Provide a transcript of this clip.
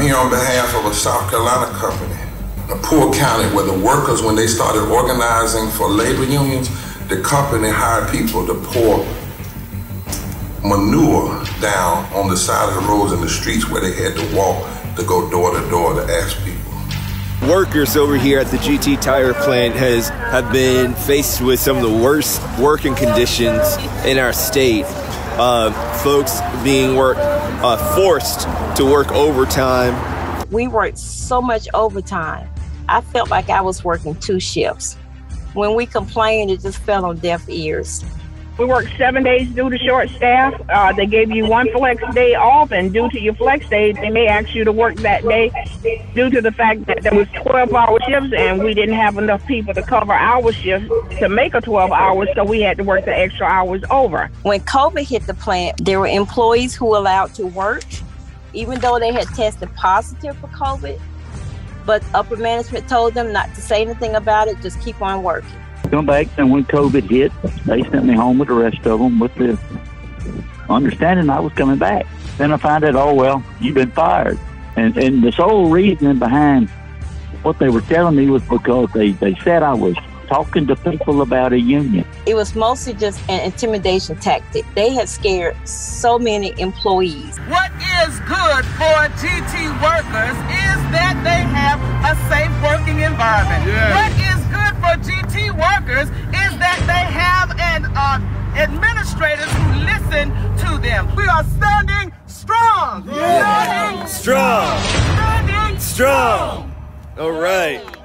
here on behalf of a South Carolina company, a poor county where the workers, when they started organizing for labor unions, the company hired people to pour manure down on the side of the roads and the streets where they had to walk to go door to door to ask people. Workers over here at the Giti Tire plant has have been faced with some of the worst working conditions in our state. Uh, folks being work uh, forced to work overtime. We worked so much overtime. I felt like I was working two shifts. When we complained, it just fell on deaf ears. We work seven days due to short staff. Uh, they gave you one flex day off, and due to your flex day, they may ask you to work that day due to the fact that there was 12-hour shifts, and we didn't have enough people to cover our shifts to make a 12 hours, so we had to work the extra hours over. When COVID hit the plant, there were employees who were allowed to work, even though they had tested positive for COVID. But upper management told them not to say anything about it, just keep on working come back, and when COVID hit, they sent me home with the rest of them with the understanding I was coming back. Then I found out, oh well, you've been fired, and and the sole reasoning behind what they were telling me was because they they said I was talking to people about a union. It was mostly just an intimidation tactic. They had scared so many employees. What is good for Giti workers is that they have a safe working environment. Yeah. To. We are standing strong. Yeah. Standing strong. Standing strong. All right.